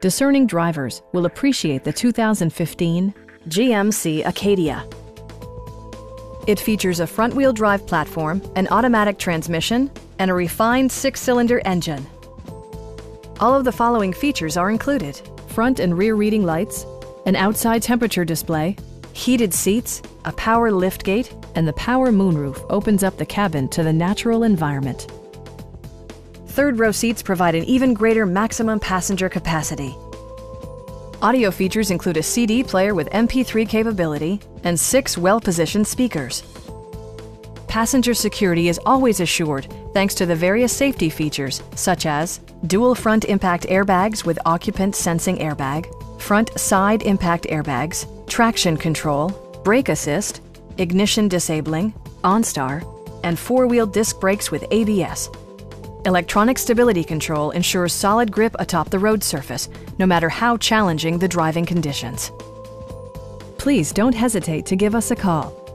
discerning drivers will appreciate the 2015 GMC Acadia. It features a front-wheel drive platform, an automatic transmission, and a refined six-cylinder engine. All of the following features are included. Front and rear reading lights, an outside temperature display, heated seats, a power liftgate, and the power moonroof opens up the cabin to the natural environment. Third row seats provide an even greater maximum passenger capacity. Audio features include a CD player with MP3 capability and six well-positioned speakers. Passenger security is always assured thanks to the various safety features such as dual front impact airbags with occupant sensing airbag, front side impact airbags, traction control, brake assist, ignition disabling, OnStar, and four-wheel disc brakes with ABS. Electronic stability control ensures solid grip atop the road surface, no matter how challenging the driving conditions. Please don't hesitate to give us a call